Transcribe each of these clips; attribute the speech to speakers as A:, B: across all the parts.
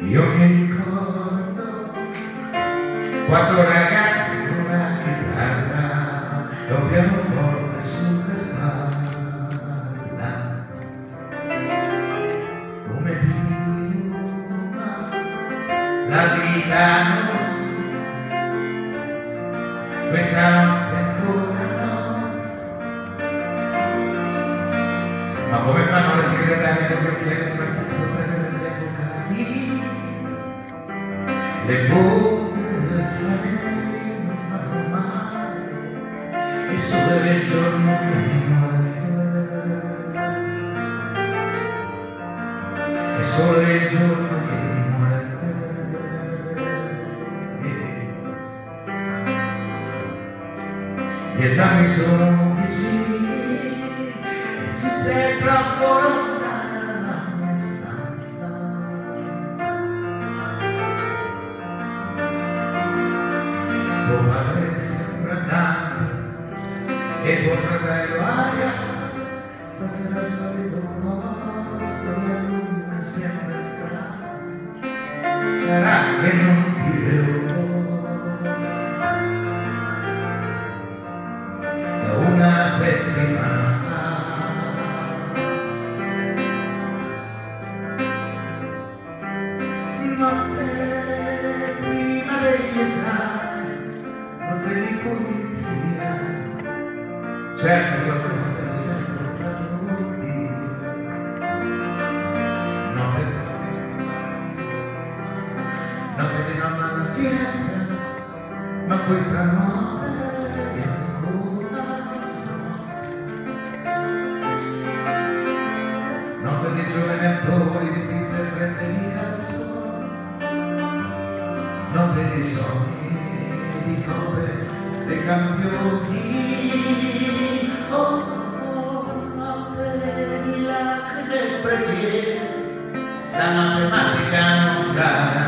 A: Io mi ricordo quando ragazzi con la chitarra e un pianoforte sulle spalle. Come prima la nostra questa notte ancora nostra. Ma come fanno le segretarie con gli occhiali Francisco Ferrer avvocati le non fanno male il sole del giorno che mi muore il sole del giorno che mi muore gli esami sono vicini e tu sei troppo lontana que tu ofrenda y lo hayas, saciará el sol y tu rostro, siempre estará. Será que no te veo. Questa notte. È ancora nostra notte di giovani attori di pizza e fredde di calzone notte di sogni di coppe dei campioni. Oh, oh notte di lacrime e preghiere. La matematica non sarà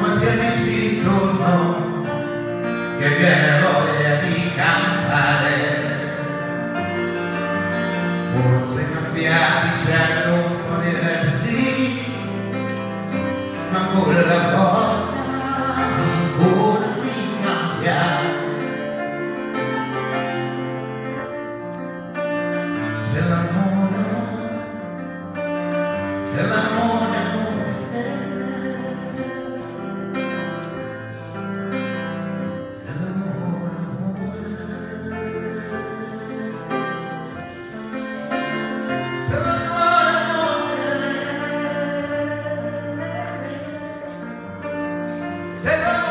A: What can I see to know? Say